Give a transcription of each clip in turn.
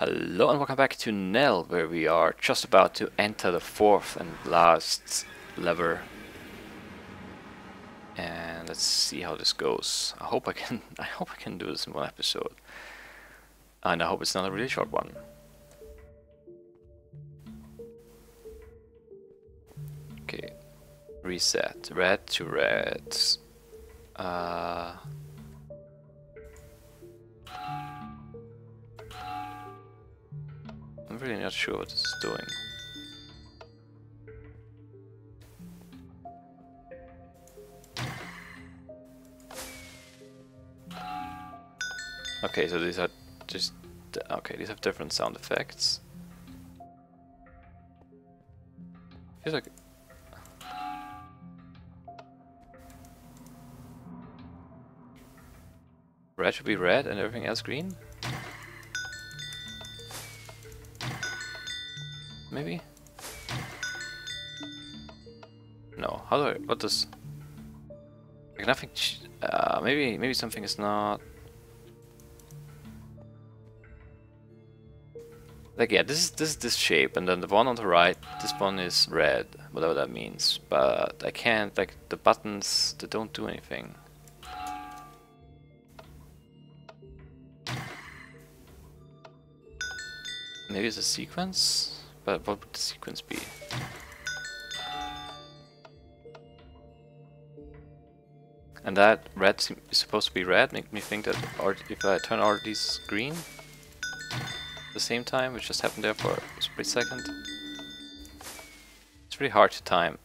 Hello and welcome back to NELD, where we are just about to enter the fourth and last lever. And let's see how this goes. I hope I can I hope I can do this in one episode. And I hope it's not a really short one. Okay. Reset. Red to red. Uh really not sure what is doing. Okay, so these are just... Okay, these have different sound effects. Feels like... Red should be red and everything else green? Maybe? No, how do I, what does, like nothing, uh, maybe, maybe something is not, like yeah, this is, this is this shape, and then the one on the right, this one is red, whatever that means, but I can't, like, the buttons, they don't do anything. Maybe it's a sequence? But what would the sequence be? And that red is supposed to be red, make me think that if I turn all these green at the same time, which just happened there for a split second. It's really hard to time.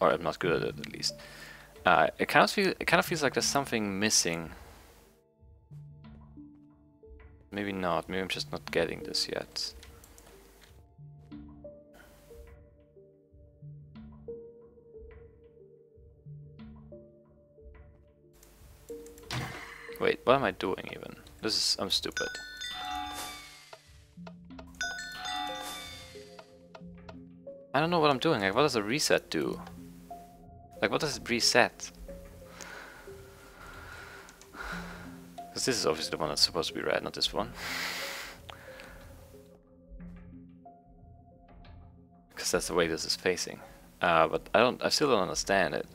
Or I'm not good at it at least. Uh, it kind of it kind of feels like there's something missing Maybe not, maybe I'm just not getting this yet. Wait, what am I doing even? This is... I'm stupid. I don't know what I'm doing, like what does a reset do? Like what does it reset? Because this is obviously the one that's supposed to be red, not this one. Because that's the way this is facing. Uh, but I don't, I still don't understand it.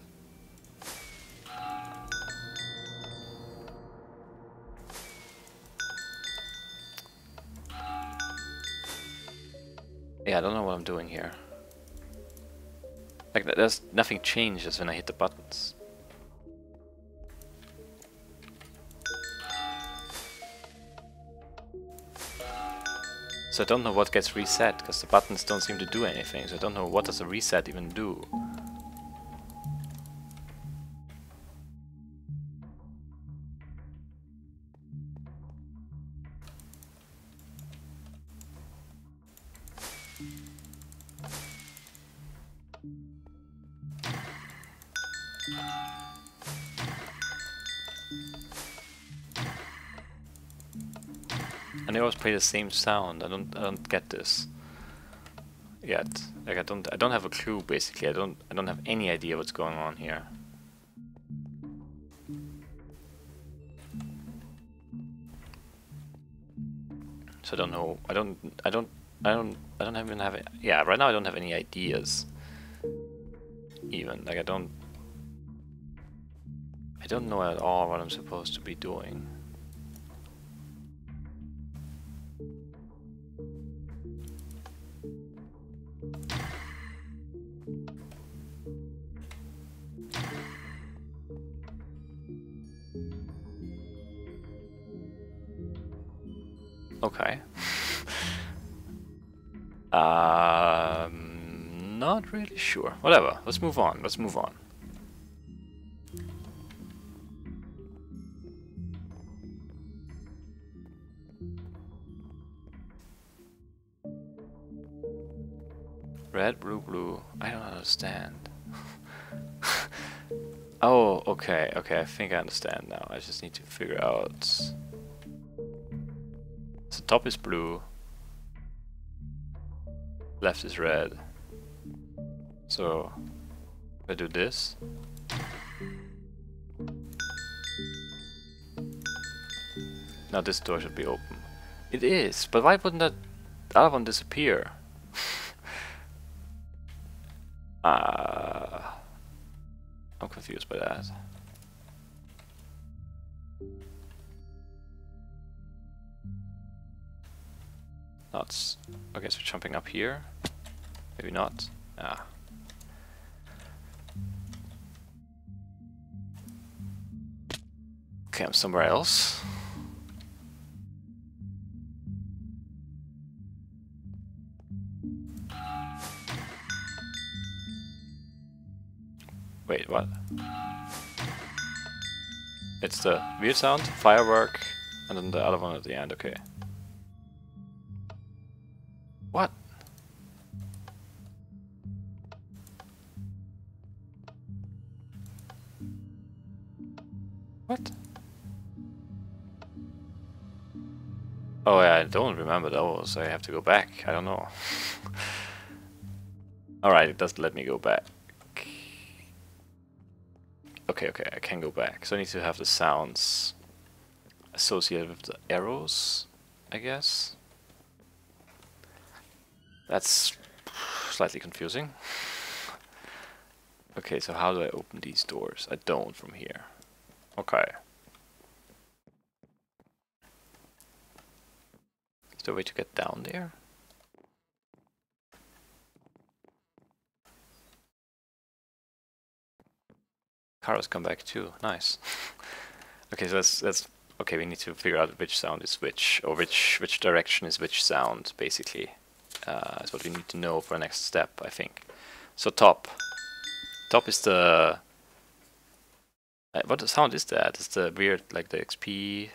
Yeah, I don't know what I'm doing here. Like, there's nothing changes when I hit the buttons. So I don't know what gets reset, because the buttons don't seem to do anything, so I don't know what does a reset even do. The same sound. I don't I don't get this yet. Like I don't I don't have a clue basically. I don't I don't have any idea what's going on here. So I don't know. I don't I don't I don't I don't even have it. yeah, right now I don't have any ideas. Even like I don't I don't know at all what I'm supposed to be doing. Sure. Whatever. Let's move on. Let's move on. Red, blue, blue. I don't understand. oh, okay, okay. I think I understand now. I just need to figure out the top is blue, left is red. So I do this. Now this door should be open. It is, but why wouldn't that other one disappear? uh, I'm confused by that. Nuts. Okay, so jumping up here. Maybe not. Ah. Okay, I'm somewhere else. Wait, what? It's the weird sound, firework, and then the other one at the end, okay. What? What? Oh yeah, I don't remember those, I have to go back, I don't know. Alright, it doesn't let me go back. Okay, okay, I can go back. So I need to have the sounds associated with the arrows, I guess. That's slightly confusing. Okay, so how do I open these doors? I don't from here. Okay. Is there a way to get down there? Carlos come back too. Nice. okay, so that's that's okay. We need to figure out which sound is which, or which which direction is which sound. Basically, uh, is what we need to know for the next step. I think. So top. Top is the. Uh, what sound is that? It's the weird, like the XP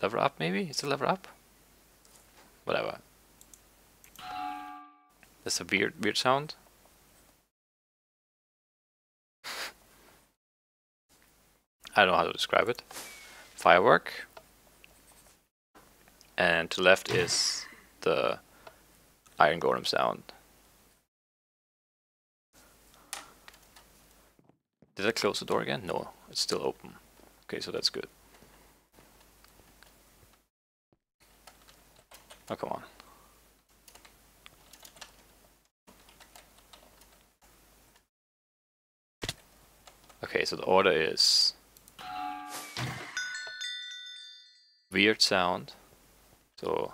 level up. Maybe it's a level up. Whatever. That's a weird weird sound. I don't know how to describe it. Firework. And to left is the Iron Golem sound. Did I close the door again? No, it's still open. Okay, so that's good. Oh, come on. Okay, so the order is weird sound. So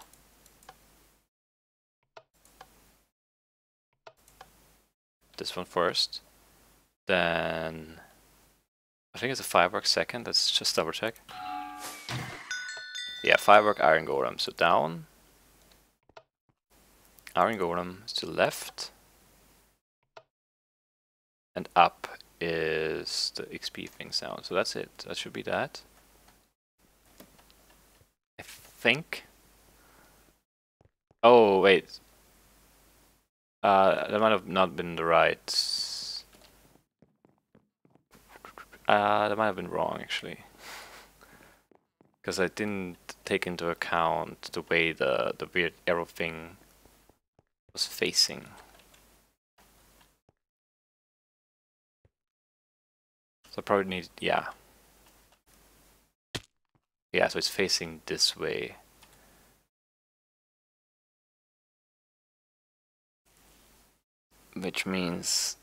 this one first. Then I think it's a firework second. Let's just double check. Yeah, firework iron golem. So down. Iron golem is to the left. And up is the XP thing sound. So that's it. That should be that I think. Oh, wait. Uh, that might have not been the right... Uh, that might have been wrong, actually. Because I didn't take into account the way the, the weird arrow thing was facing. So I probably need, yeah, yeah, so it's facing this way. Which means...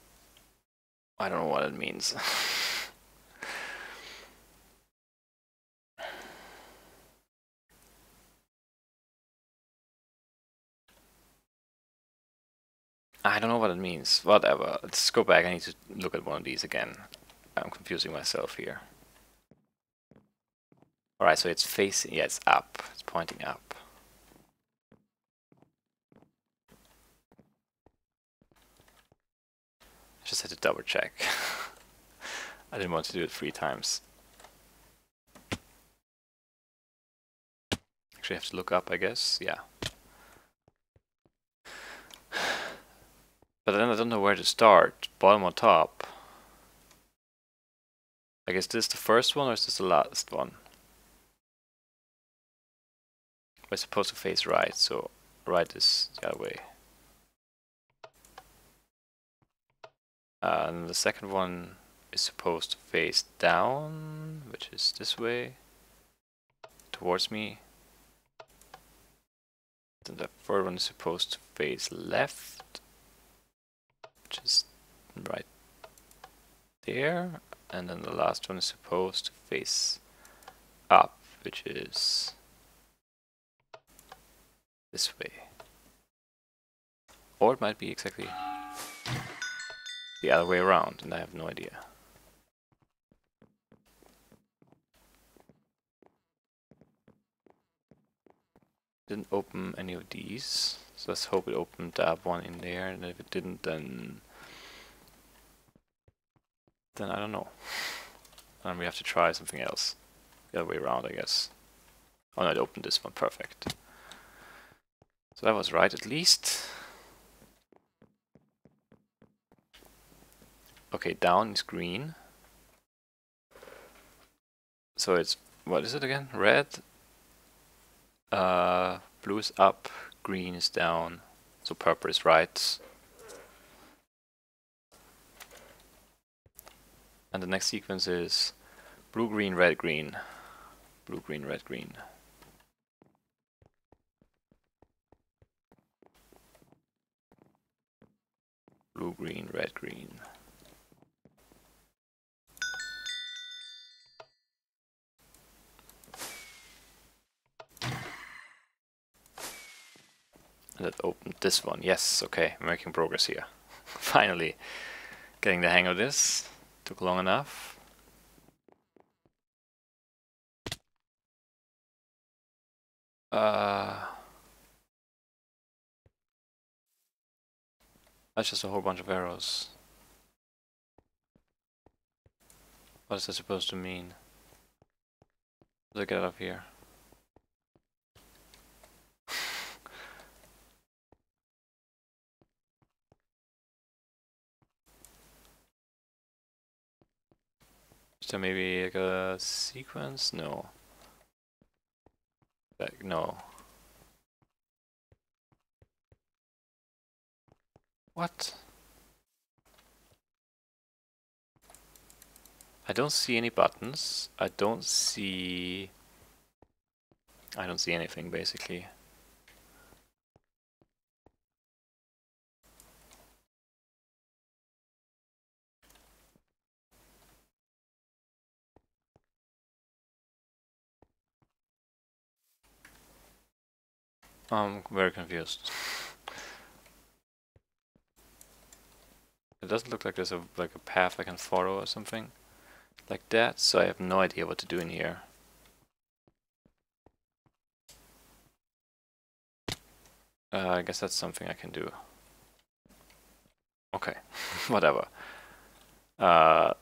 I don't know what it means. I don't know what it means. Whatever. Let's go back. I need to look at one of these again. I'm confusing myself here. Alright, so it's facing, yeah, it's up. It's pointing up. I just had to double check. I didn't want to do it three times. Actually, I have to look up, I guess. Yeah. But then I don't know where to start. Bottom or top? I guess this the first one or is this the last one? we're supposed to face right, so right is the other way. And the second one is supposed to face down, which is this way. Towards me. Then the third one is supposed to face left, just right there. And then the last one is supposed to face up, which is this way. Or it might be exactly the other way around, and I have no idea. Didn't open any of these, so let's hope it opened that one in there, and if it didn't, then then I don't know. And we have to try something else. The other way around, I guess. Oh no, it opened this one, perfect. So that was right at least. Okay, down is green. So it's, what is it again? Red, uh, blue is up, green is down, so purple is right. And the next sequence is blue, green, red, green. Blue, green, red, green. Blue, green, red, green. That opened this one. Yes, okay, I'm making progress here. Finally, getting the hang of this. Took long enough. Uh, that's just a whole bunch of arrows. What is that supposed to mean? Let's get out of here. So maybe like a sequence? No. Like, no. What? I don't see any buttons. I don't see... I don't see anything basically. I'm very confused. It doesn't look like there's a like a path I can follow or something like that, so I have no idea what to do in here. Uh, I guess that's something I can do. Okay, whatever. Uh,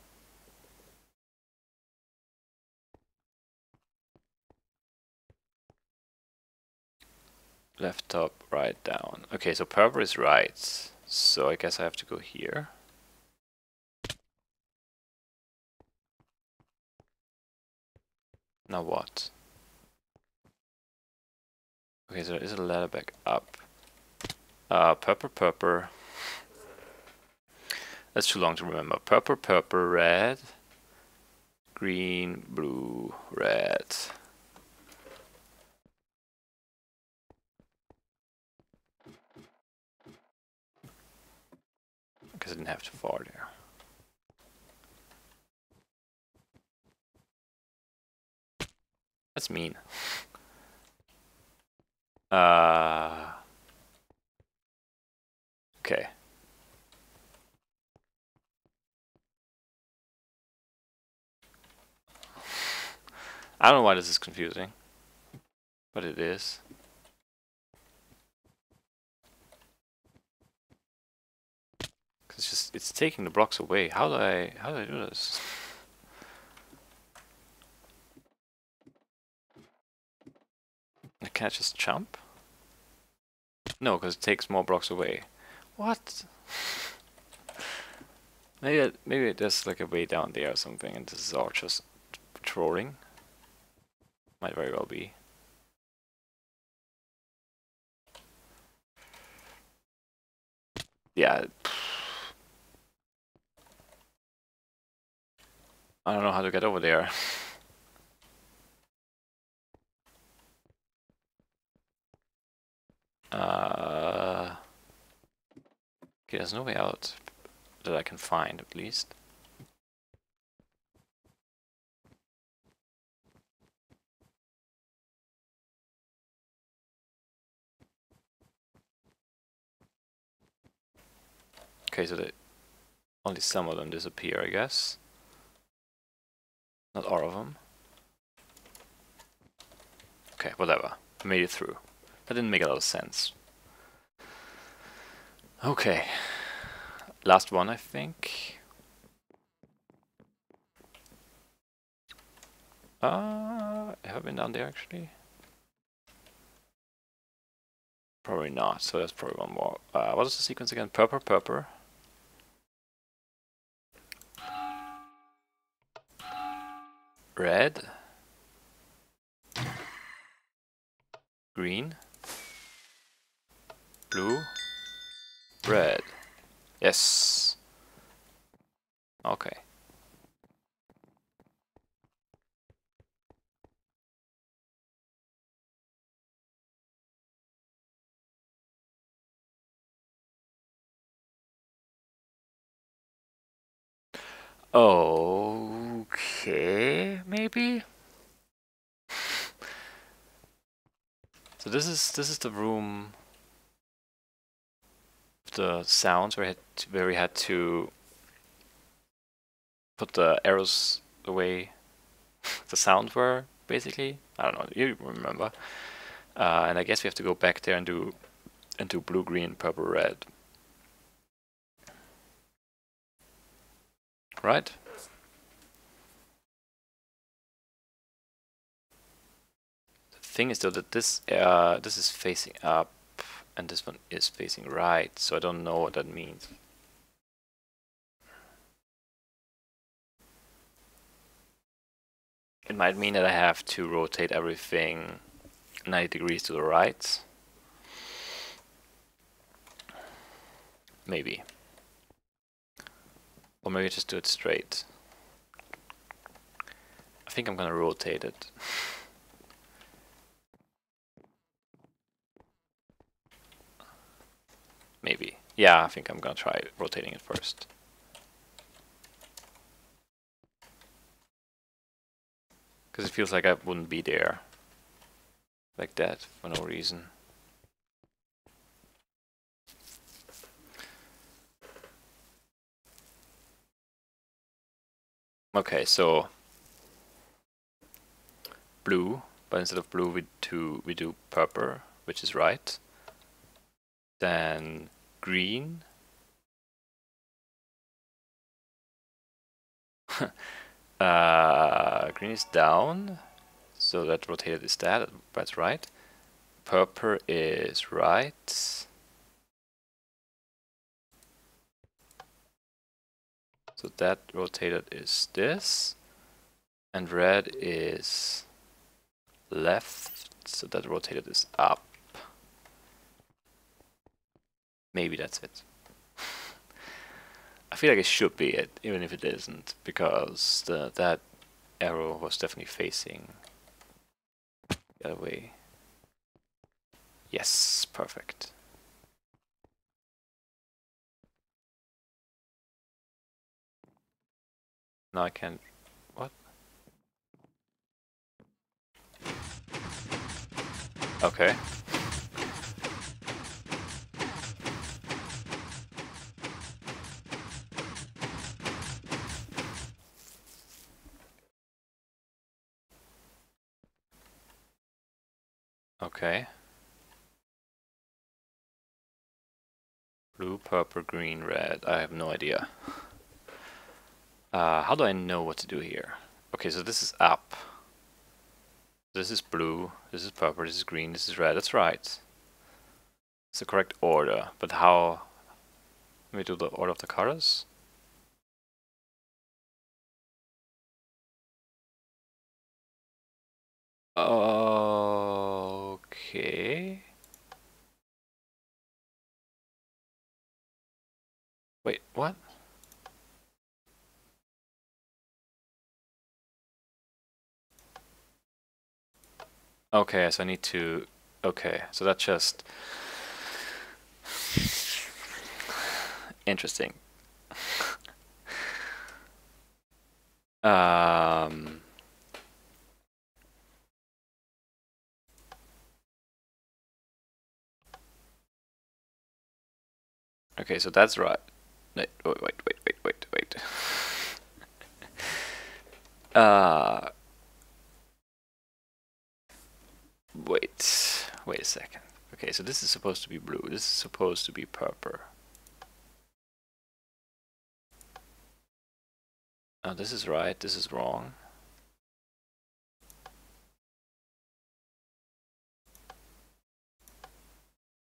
left top, right down. Okay, so purple is right. So I guess I have to go here. Now what? Okay, so there is a ladder back up. Uh, purple, purple. That's too long to remember. Purple, purple, red, green, blue, red. Because I didn't have to fall there. That's mean. Uh, okay. I don't know why this is confusing, but it is. It's taking the blocks away. How do I, how do I do this? I can't just jump? No, because it takes more blocks away. What? maybe, maybe there's like a way down there or something and this is all just trolling. Might very well be. Yeah, I don't know how to get over there. uh, okay, there's no way out that I can find, at least. Okay, so they, only some of them disappear, I guess. Not all of them. Okay, whatever. Made it through. That didn't make a lot of sense. Okay. Last one, I think. Uh, have I been down there actually? Probably not, so that's probably one more. Uh, what is the sequence again? Purple, purple. Red. Green. Blue. Red. Yes. Okay. Okay, maybe. So this is this is the room the sounds where, we to, where we had to put the arrows away the sounds were, basically. I don't know, you remember. Uh, and I guess we have to go back there and do and do blue, green, purple, red. Right? Thing is though that this uh, this is facing up and this one is facing right, so I don't know what that means. It might mean that I have to rotate everything 90 degrees to the right. Maybe. Or maybe just do it straight. I think I'm gonna rotate it. Maybe. Yeah, I think I'm gonna try rotating it first. Because it feels like I wouldn't be there. Like that, for no reason. Okay, so blue, but instead of blue we do we do purple, which is right. Then green. uh, green is down, so that rotated is that, that's right. Purple is right. So that rotated is this. And red is left, so that rotated is up. Maybe that's it. I feel like it should be it, even if it isn't, because the, that arrow was definitely facing the other way. Yes, perfect. Now I can... what? Okay. Okay. Blue, purple, green, red. I have no idea. Uh, how do I know what to do here? Okay, so this is up. This is blue, this is purple, this is green, this is red. That's right. It's the correct order, but how... Let me do the order of the colors. Okay. Wait, what? Okay, so I need to... Okay, so that's just... Interesting. um... okay, so that's right. Wait, wait, wait, wait, wait, wait. uh, wait, wait a second. Okay, so this is supposed to be blue. This is supposed to be purple. Oh, this is right, this is wrong.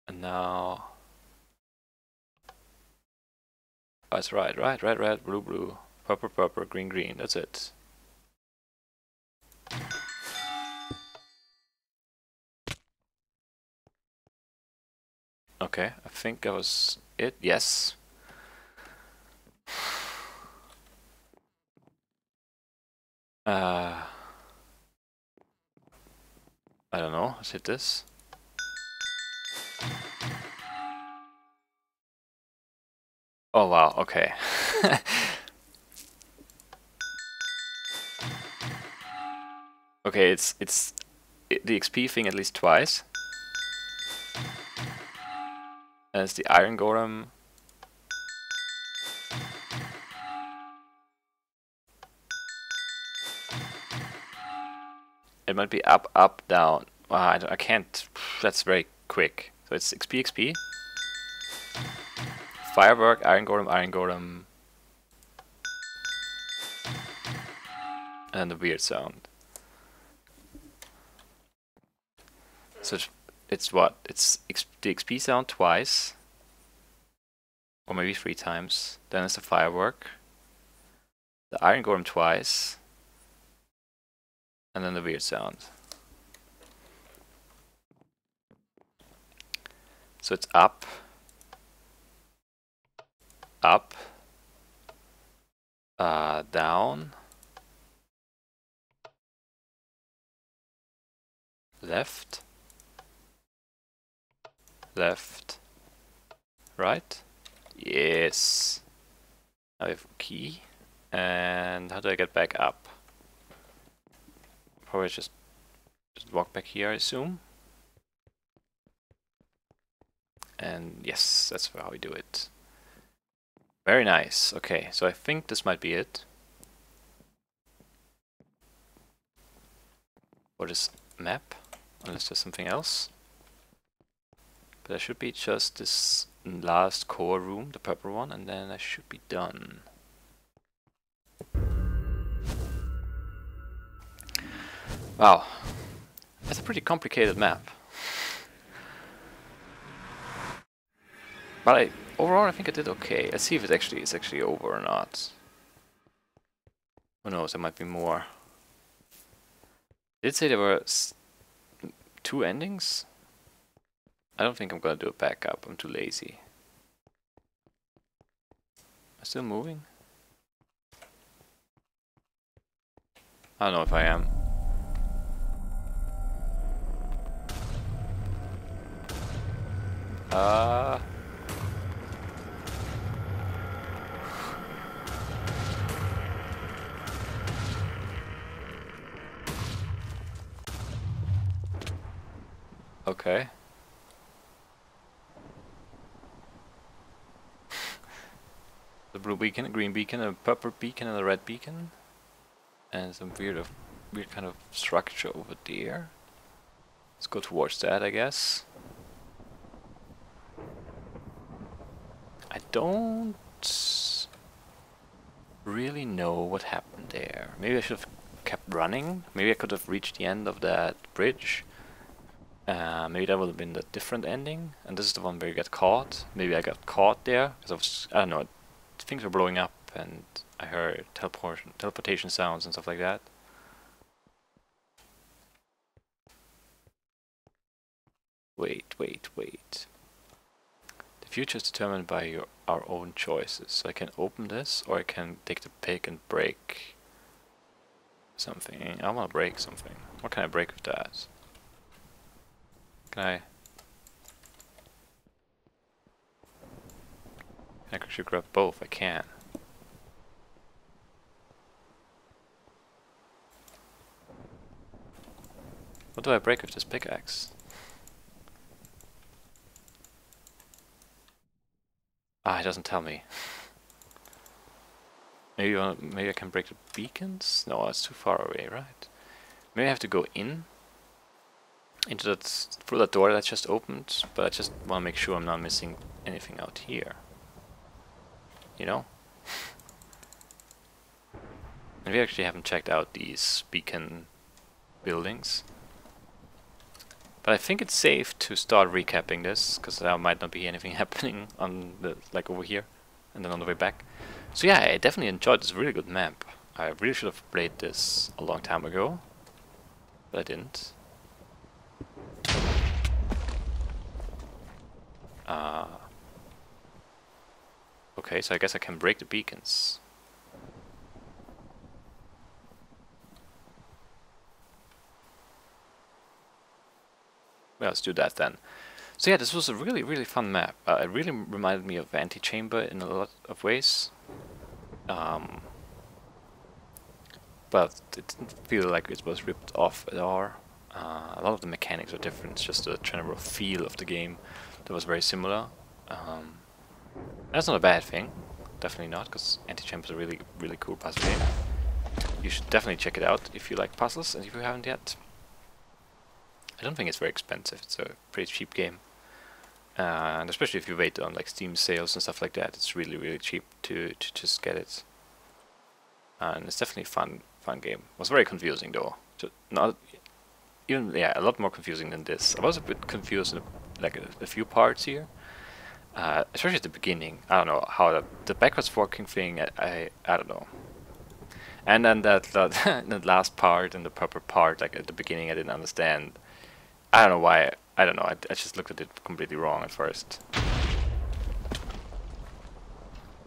And now... It's right, right, red, red, blue, blue, purple, purple, green, green, that's it. Okay, I think that was it, yes. Uh, I don't know. Let's hit this. Oh wow, okay. okay, it's it's it, the XP thing at least twice. And it's the Iron Golem It might be up, up, down. Ah, I, I can't. That's very quick. So it's XP, XP. Firework, Iron Golem, Iron Golem. And the weird sound. So it's it's what? It's the XP sound twice. Or maybe three times. Then it's the firework. The Iron Golem twice and then the weird sound. So it's up, up, uh, down, left, left, right. Yes. Now we have key. And how do I get back up? Probably just, just walk back here, I assume. And yes, that's how we do it. Very nice. Okay, so I think this might be it. For this map, unless there's something else. But there should be just this last core room, the purple one, and then I should be done. Wow, that's a pretty complicated map. But I, overall I think I did okay. Let's see if it actually is actually over or not. Who knows, there might be more. Did say there were two endings? I don't think I'm gonna do a backup, I'm too lazy. Am still moving? I don't know if I am. Uh... Okay. the blue beacon, a green beacon, a purple beacon, and a red beacon. And some weird, weird kind of structure over there. Let's go towards that, I guess. I don't really know what happened there. Maybe I should have kept running. Maybe I could have reached the end of that bridge. Uh, maybe that would have been the different ending. And this is the one where you get caught. Maybe I got caught there because I was I don't know. Things were blowing up and I heard teleportation teleportation sounds and stuff like that. Wait, wait, wait The future is determined by your, our own choices. So I can open this, or I can take the pick and break something. I want to break something. What can I break with that? Can I... I should grab both. I can't. What do I break with this pickaxe? Ah, it doesn't tell me. Maybe maybe I can break the beacons? No, it's too far away, right? Maybe I have to go in into that through that door that just opened, but I just want to make sure I'm not missing anything out here. You know? and we actually haven't checked out these beacon buildings. But I think it's safe to start recapping this, because there might not be anything happening on the like over here, and then on the way back. So yeah, I definitely enjoyed this really good map. I really should have played this a long time ago, but I didn't. Uh, okay, so I guess I can break the beacons. Well, let's do that then. So yeah, this was a really, really fun map. Uh, it really reminded me of Antichamber in a lot of ways. Um, but it didn't feel like it was ripped off at all. Uh, a lot of the mechanics are different, it's just the general feel of the game that was very similar. Um, that's not a bad thing, definitely not, because Antichamber is a really, really cool puzzle game. You should definitely check it out if you like puzzles, and if you haven't yet. I don't think it's very expensive. It's a pretty cheap game. Uh, and especially if you wait on like Steam sales and stuff like that, it's really really cheap to to just get it. And it's definitely fun fun game. It was very confusing though. Not even yeah, a lot more confusing than this. I was a bit confused in a, like a, a, few parts here, uh, especially at the beginning. I don't know how the, the backwards forking thing. I, I I don't know. And then that that, last part and the proper part, like at the beginning, I didn't understand I don't know why. I don't know. I, I just looked at it completely wrong at first.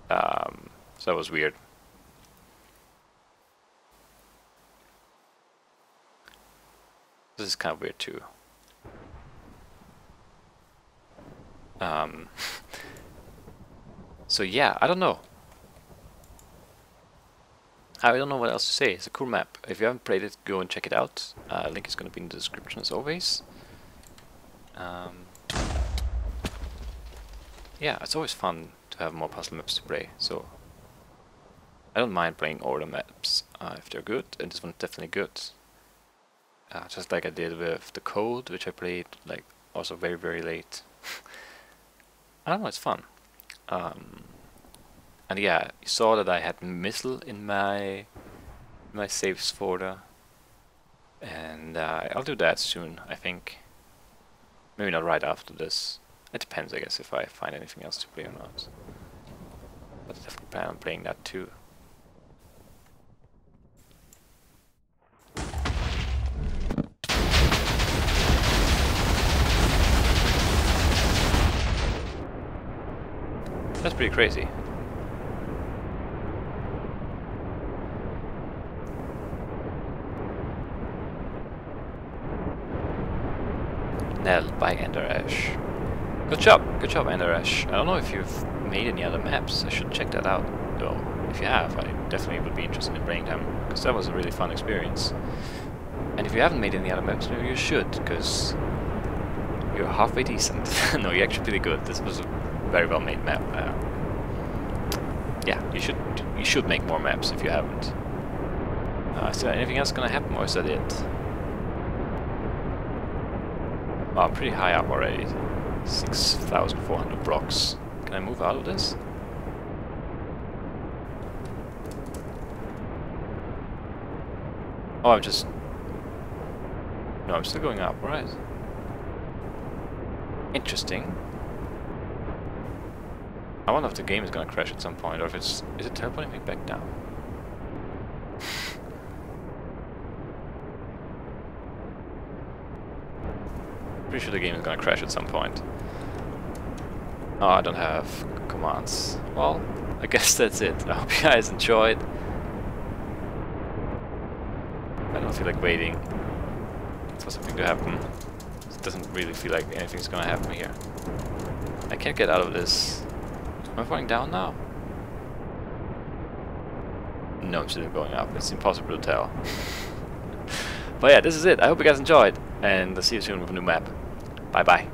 Um, so that was weird. This is kind of weird too. Um, so yeah, I don't know. I don't know what else to say. It's a cool map. If you haven't played it, go and check it out. Uh, link is going to be in the description as always. Um, yeah, it's always fun to have more puzzle maps to play, so I don't mind playing all the maps uh, if they're good, and this one's definitely good. Uh, just like I did with the code, which I played like also very very late. I don't know, it's fun. Um, and yeah, you saw that I had missile in my my saves folder, and uh, I'll do that soon. I think. Maybe not right after this. It depends, I guess, if I find anything else to play or not. But I definitely plan on playing that too. That's pretty crazy. NELD by Enderash. Good job, good job Enderash. I don't know if you've made any other maps, I should check that out though. If you have, I definitely would be interested in playing them, because that was a really fun experience. And if you haven't made any other maps, maybe you should, because you're halfway decent. no, you're actually pretty good. This was a very well made map. Uh, yeah, you should you should make more maps if you haven't. Uh, is there anything else gonna happen, or is that it? Oh, I'm pretty high up already. 6,400 blocks. Can I move out of this? Oh, I'm just... No, I'm still going up, right? Interesting. I wonder if the game is gonna crash at some point, or if it's... Is it teleporting me back down? Pretty sure the game is gonna crash at some point. Oh, I don't have commands. Well, I guess that's it. I hope you guys enjoyed. I don't feel like waiting for something to happen. It doesn't really feel like anything's gonna happen here. I can't get out of this Am I falling down now? No, I'm still going up. It's impossible to tell. but yeah, this is it. I hope you guys enjoyed, and I'll see you soon with a new map. Bye bye.